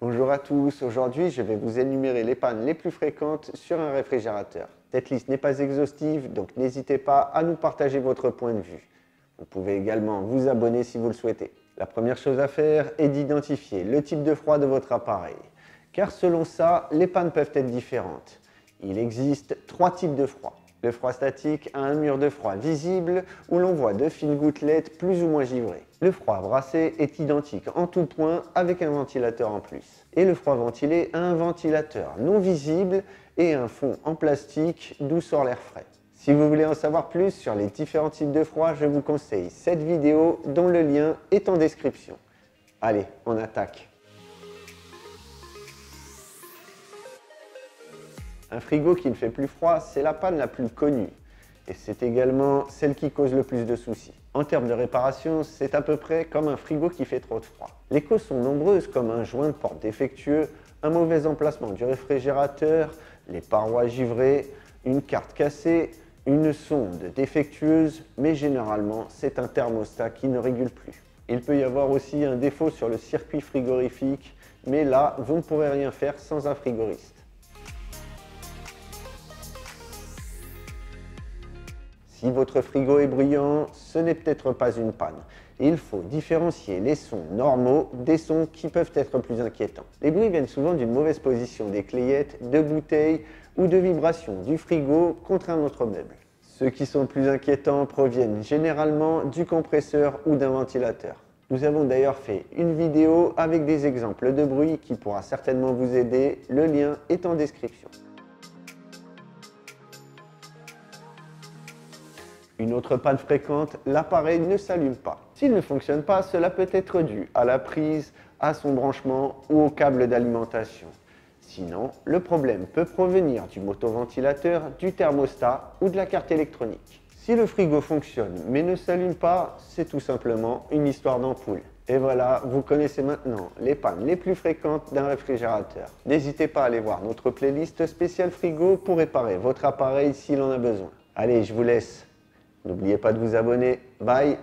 Bonjour à tous, aujourd'hui je vais vous énumérer les pannes les plus fréquentes sur un réfrigérateur. Cette liste n'est pas exhaustive, donc n'hésitez pas à nous partager votre point de vue. Vous pouvez également vous abonner si vous le souhaitez. La première chose à faire est d'identifier le type de froid de votre appareil, car selon ça, les pannes peuvent être différentes. Il existe trois types de froid. Le froid statique a un mur de froid visible où l'on voit de fines gouttelettes plus ou moins givrées. Le froid brassé est identique en tout point avec un ventilateur en plus. Et le froid ventilé a un ventilateur non visible et un fond en plastique d'où sort l'air frais. Si vous voulez en savoir plus sur les différents types de froid, je vous conseille cette vidéo dont le lien est en description. Allez, on attaque. Un frigo qui ne fait plus froid, c'est la panne la plus connue. Et c'est également celle qui cause le plus de soucis. En termes de réparation, c'est à peu près comme un frigo qui fait trop de froid. Les causes sont nombreuses comme un joint de porte défectueux, un mauvais emplacement du réfrigérateur, les parois givrées, une carte cassée, une sonde défectueuse, mais généralement c'est un thermostat qui ne régule plus. Il peut y avoir aussi un défaut sur le circuit frigorifique, mais là vous ne pourrez rien faire sans un frigoriste. Si votre frigo est bruyant, ce n'est peut-être pas une panne. Il faut différencier les sons normaux des sons qui peuvent être plus inquiétants. Les bruits viennent souvent d'une mauvaise position des clayettes, de bouteilles ou de vibrations du frigo contre un autre meuble. Ceux qui sont plus inquiétants proviennent généralement du compresseur ou d'un ventilateur. Nous avons d'ailleurs fait une vidéo avec des exemples de bruits qui pourra certainement vous aider. Le lien est en description. Une autre panne fréquente, l'appareil ne s'allume pas. S'il ne fonctionne pas, cela peut être dû à la prise, à son branchement ou au câble d'alimentation. Sinon, le problème peut provenir du motoventilateur, du thermostat ou de la carte électronique. Si le frigo fonctionne mais ne s'allume pas, c'est tout simplement une histoire d'ampoule. Et voilà, vous connaissez maintenant les pannes les plus fréquentes d'un réfrigérateur. N'hésitez pas à aller voir notre playlist spéciale frigo pour réparer votre appareil s'il en a besoin. Allez, je vous laisse. N'oubliez pas de vous abonner. Bye